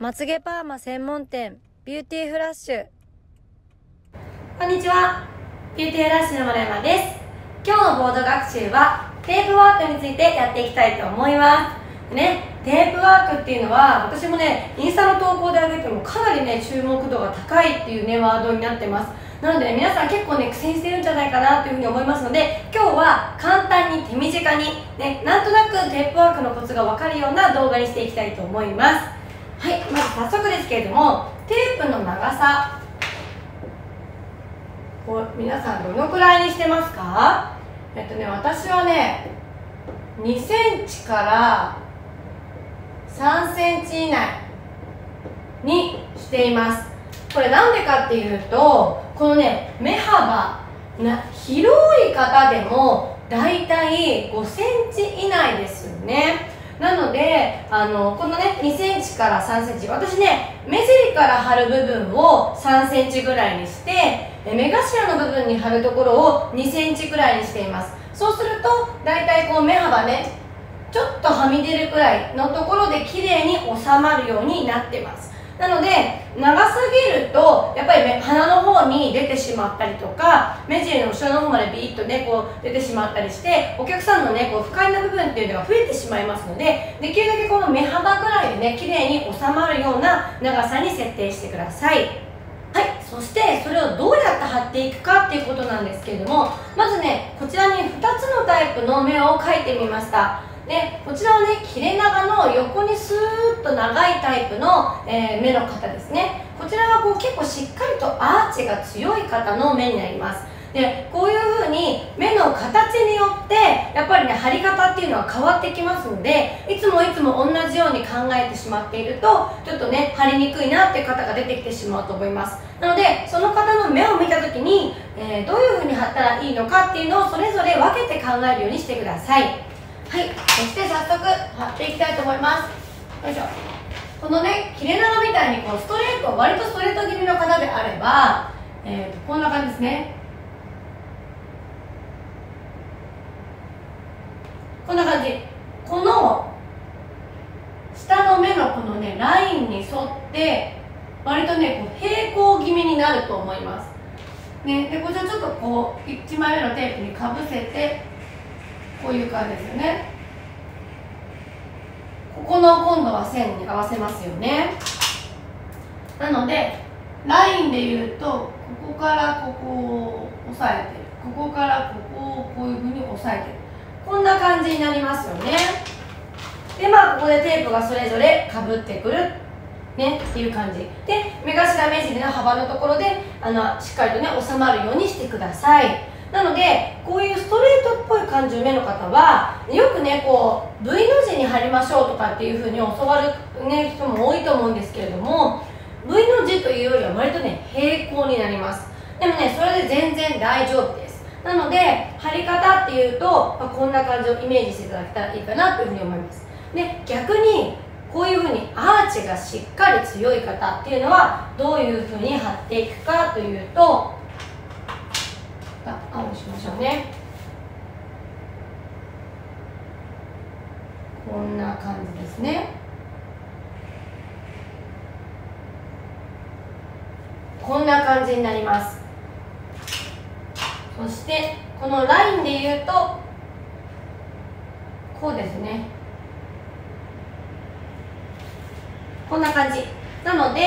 まつげパーマ専門店ビューティーフラッシュ。こんにちは。ビューティーフラッシュの丸山です。今日のボード学習はテープワークについてやっていきたいと思います。ねテープワークっていうのは私もねインスタの投稿で上げてもかなりね注目度が高いっていうねワードになってます。なので、ね、皆さん結構ね苦戦してるんじゃないかなというふうに思いますので今日は簡単に手短にねなんとなくテープワークのコツが分かるような動画にしていきたいと思います。はいまず早速ですけれどもテープの長さ。こう皆さんどのくらいにしてますか？えっとね私はね2センチから3センチ以内にしています。これなんでかっていうとこのね目幅な広い方でもだいたい5センチ以内ですよね。なのであのこのね2センチから3センチ。私ね目尻から貼る部分を3センチぐらいにして目頭の部分に貼るところを2センチぐらいにしています。そうすると大体こう目幅ねちょっとはみ出るくらいのところで綺麗に収まるようになってます。なので長すぎるとやっぱり鼻の方に出てしまったりとか目尻の後ろの方までビーッとねこう出てしまったりしてお客さんのねこう不快な部分っていうのが増えてしまいますのでできるだけこの目幅ぐらいでね綺麗に収まるような長さに設定してください。はいそしてそれをどうやって貼っていくかっていうことなんですけれどもまずねこちらに2つのタイプの目を描いてみました。でこちらはね切れ長の横にスーッと長いタイプの、えー、目の方ですね。こちらはこう結構しっかりとアーチが強い方の目になります。でこういう風に目の形によってやっぱりね貼り方っていうのは変わってきますのでいつもいつも同じように考えてしまっているとちょっとね貼りにくいなっていう方が出てきてしまうと思います。なのでその方の目を見た時に、えー、どういう風に貼ったらいいのかっていうのをそれぞれ分けて考えるようにしてください。はいそして早速貼っていきたいと思います。よいしょ。このね切れ長みたいにこうストレート割とストレート気味の方であれば、えーと、こんな感じですね。こんな感じ。この下の目のこのねラインに沿って割とねこう平行気味になると思います。ね、でこちらちょっとこう1枚目のテープにかぶせてこういう感じですよね。ここの今度は線に合わせますよね。なのでラインでいうとここからここを押さえてる。ここからここをこういうふうに押さえてる。こんな感じになりますよね。でまあここでテープがそれぞれかぶってくる。ねっていう感じ。で目頭目尻の幅のところであのしっかりとね収まるようにしてください。なのでこういうストレートっぽい感じの目の方はよくねこう V の字に貼りましょうとかっていうふうに教わる、ね、人も多いと思うんですけれども V の字というよりは割とね平行になります。でもねそれで全然大丈夫です。なので貼り方っていうと、まあ、こんな感じをイメージしていただけたらいいかなというふうに思います。で逆にこういうふうにアーチがしっかり強い方っていうのはどういうふうに貼っていくかというと青にしましょうねこんな感じですね。こんな感じになります。そしてこのラインで言うとこうですね。こんな感じ。なのでや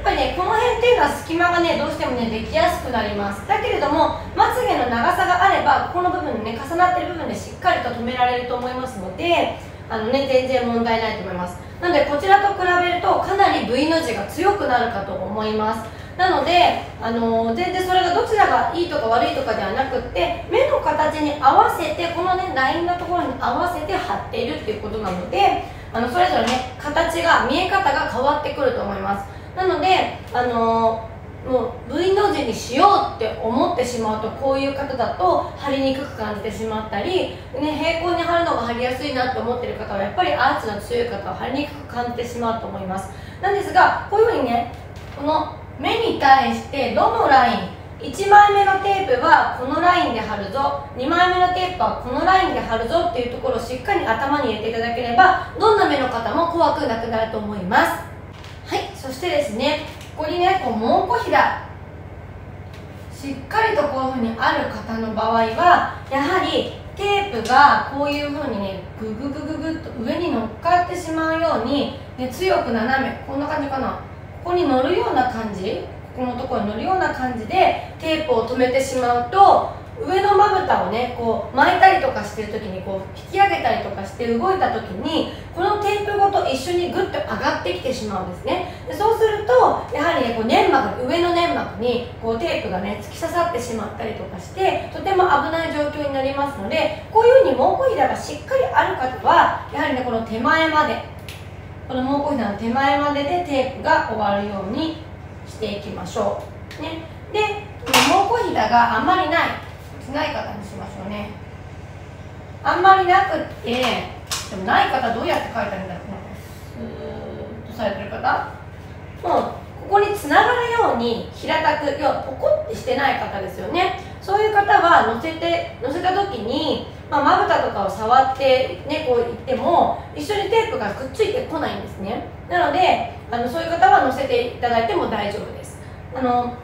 っぱりねこの辺っていうのは隙間がねどうしてもねできやすくなります。だけれどもまつげの長さがあればこの部分ね重なってる部分でしっかりと止められると思いますのであのね全然問題ないと思います。なのでこちらと比べるとかなり V の字が強くなるかと思います。なので、あのー、全然それがどちらがいいとか悪いとかではなくって目の形に合わせてこのねラインのところに合わせて貼っているっていうことなのであのそれぞれね形が見え方が変わってくると思います。なのであのもう V にしようって思ってしまうとこういう方だと貼りにくく感じてしまったり、ね、平行に貼るのが貼りやすいなって思ってる方はやっぱりアーチの強い方は貼りにくく感じてしまうと思います。なんですがこういうふうにねこの目に対してどのライン1枚目のテープはこのラインで貼るぞ2枚目のテープはこのラインで貼るぞっていうところをしっかり頭に入れていただければどんな目の方も怖くなくなると思います。はいそしてですねここにねこう蒙古ひだしっかりとこういうふうにある方の場合はやはりテープがこういうふうにねグググググっと上に乗っかってしまうように、ね、強く斜めこんな感じかな。ここに乗るような感じここのところに乗るような感じでテープを止めてしまうと上のまぶたをねこう巻いたりとかしてる時にこう引き上げたりとかして動いた時にこのテープごと一緒にグッと上がってきてしまうんですね。でそうするとやはりねこう粘膜上の粘膜にこうテープがね突き刺さってしまったりとかしてとても危ない状況になりますのでこういうふうに蒙古ひだがしっかりある方はやはりねこの手前までこの蒙古ひだの手前まででテープが終わるようにしていきましょう。ね。で蒙古ひだがあんまりないない方にしましょうね。あんまりなくってでもない方どうやって書いてあるんだろうスーッとされてる方？もうここにつながるように平たく要はポコってしてない方ですよね。そういう方は乗せて乗せた時にまあ、まぶたとかを触ってねこう言っても一緒にテープがくっついてこないんですね。なのであのそういう方は乗せていただいても大丈夫です。あの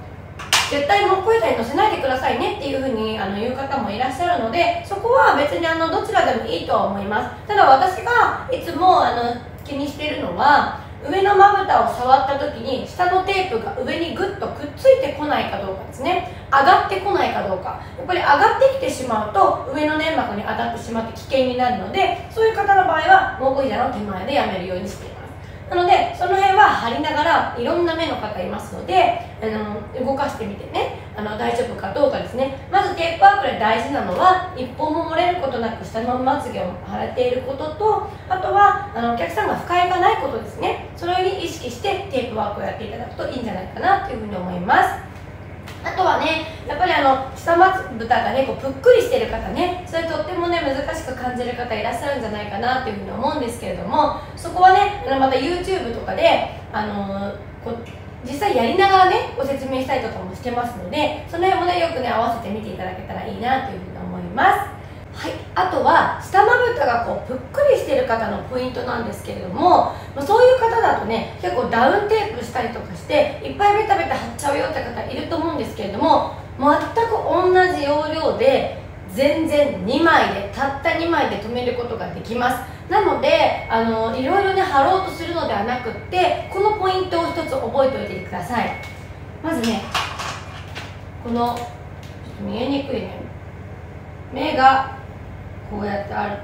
絶対もう声に乗せないでくださいねっていうふうにあの言う方もいらっしゃるのでそこは別にあのどちらでもいいとは思います。ただ私がいつもあの気にしているのは上のまぶたを触った時に下のテープが上にグッとくっついてこないかどうかですね。上がってこないかどうか。やっぱり上がってきてしまうと上の粘膜に当たってしまって危険になるのでそういう方の場合は蒙古膝の手前でやめるようにしてなのでその辺は張りながらいろんな目の方いますのであの動かしてみてねあの大丈夫かどうかですね。まずテープワークで大事なのは一本も漏れることなく下のまつげを払っていることとあとはあのお客さんが不快がないことですね。それに意識してテープワークをやっていただくといいんじゃないかなというふうに思います。あとはねやっぱりあの下まぶたがねこうぷっくりしてる方ねそれとってもね難しく感じる方いらっしゃるんじゃないかなというふうに思うんですけれどもそこはねまた YouTube とかであのこう実際やりながらねご説明したりとかもしてますのでその辺もねよくね合わせて見ていただけたらいいなというふうに思います。はいあとは下まぶたがこうぷっくりしてる方のポイントなんですけれども、ま、そういう方だとね結構ダウンテープしたりとかしていっぱいベちゃうよって方いると思うんですけれども全く同じ要領で全然2枚でたった2枚で留めることができます。なのであのいろいろね貼ろうとするのではなくってこのポイントを1つ覚えておいてください。まずねこのちょっと見えにくいね。目がこうやってある。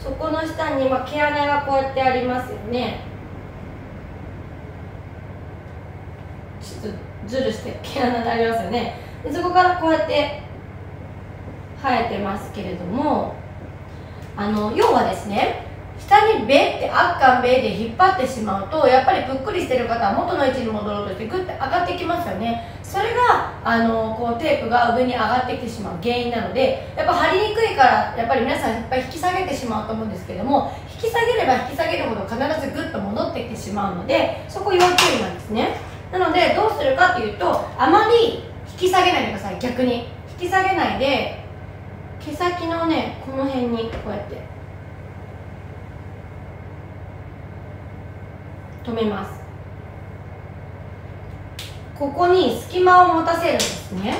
そこの下に、ま、毛穴がこうやってありますよねちょっとズルして毛穴がありますよね。でそこからこうやって生えてますけれどもあの要はですね下にベってあっかんべで引っ張ってしまうとやっぱりぷっくりしてる方は元の位置に戻ろうとしてグッて上がってきますよね。それがあのこうテープが上に上がってきてしまう原因なのでやっぱ貼りにくいからやっぱり皆さんいっぱい引き下げてしまうと思うんですけども引き下げれば引き下げるほど必ずグッと戻ってきてしまうのでそこ要注意なんですね。なのでどうするかというとあまり引き下げないでください逆に。引き下げないで毛先のねこの辺にこうやって。止めます。ここに隙間を持たせるんですね。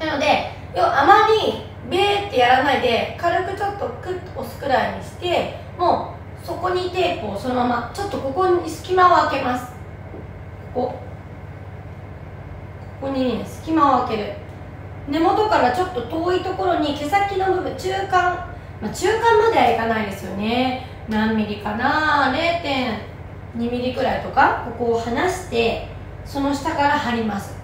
なのであまりベーってやらないで軽くちょっとクッと押すくらいにしてもうそこにテープをそのままちょっとここに隙間を開けます。ここ。にね隙間を開ける。根元からちょっと遠いところに毛先の部分中間、まあ、中間まではいかないですよね。何ミリかな？0.2ミリくらいとかここを離してその下から貼ります。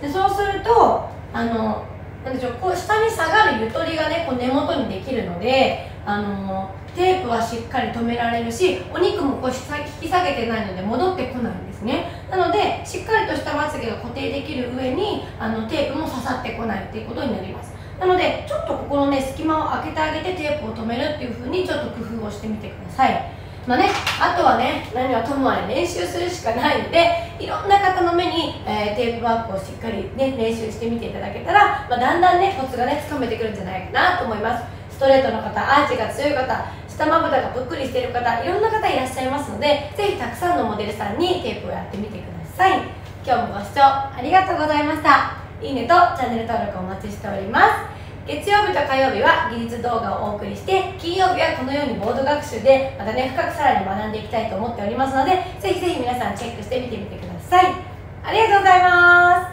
でそうするとあのなんでしょうこう下に下がるゆとりがねこう根元にできるのであのテープはしっかり止められるしお肉もこう引き下げてないので戻ってこないんですね。なのでしっかりとしたまつげが固定できる上にあのテープも刺さってこないっていうことになります。なのでちょっとここのね隙間を開けてあげてテープを止めるっていう風にちょっと工夫をしてみてください。まあね、あとはね何はともあれ練習するしかないのでいろんな方の目に、えー、テープワークをしっかり、ね、練習してみていただけたら、まあ、だんだんねコツがねつかめてくるんじゃないかなと思います。ストレートの方アーチが強い方下まぶたがぷっくりしている方いろんな方いらっしゃいますのでぜひたくさんのモデルさんにテープをやってみてください。今日もご視聴ありがとうございました。いいねとチャンネル登録お待ちしております。月曜日と火曜日は技術動画をお送りして金曜日はこのようにボード学習でまたね深くさらに学んでいきたいと思っておりますのでぜひぜひ皆さんチェックしてみてみてください。ありがとうございます。